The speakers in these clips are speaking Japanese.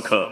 可。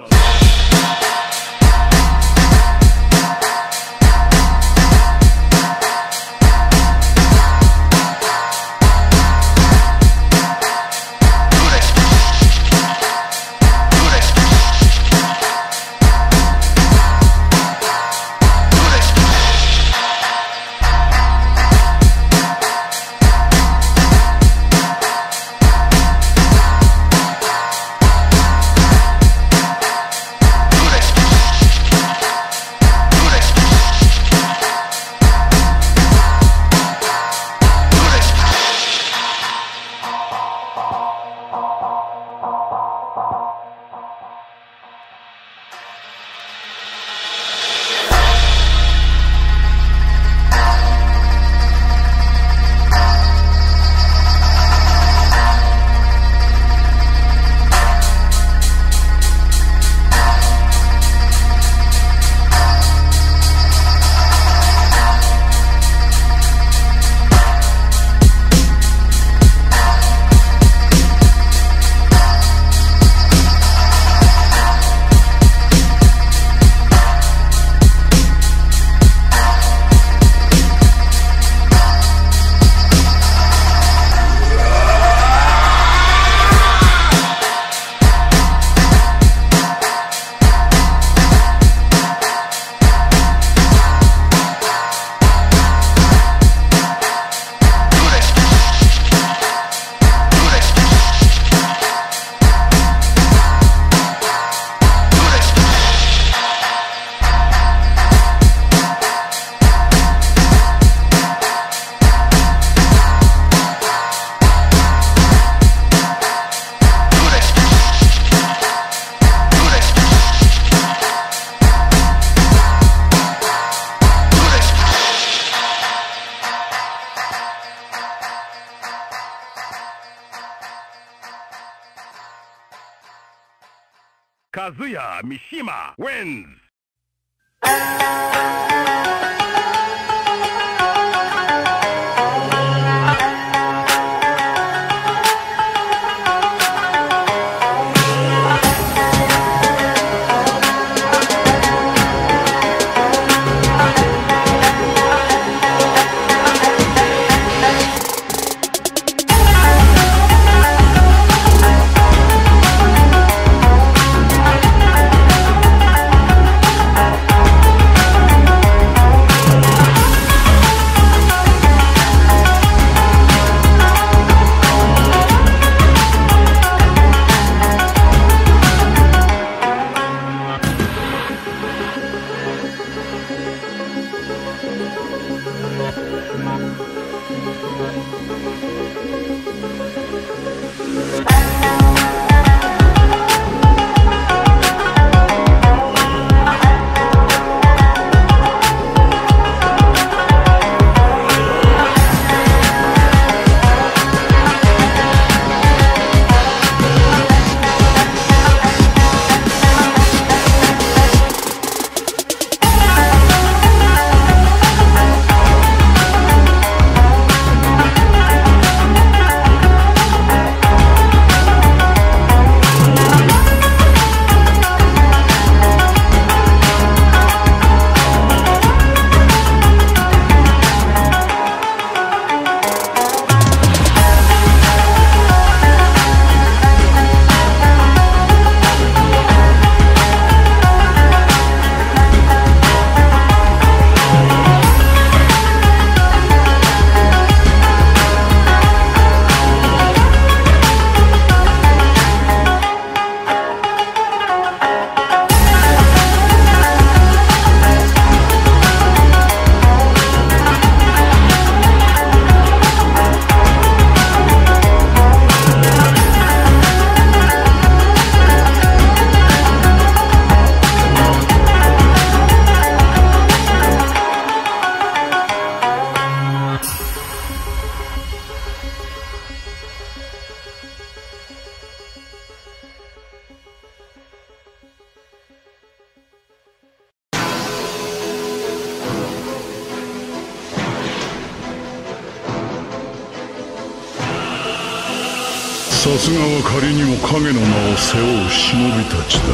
女を背負う忍びたちだ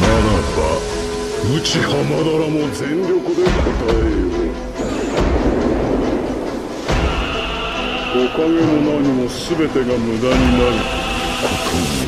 ならば内浜田らも全力で答えよう。おかげも何も全てが無駄になる。ことに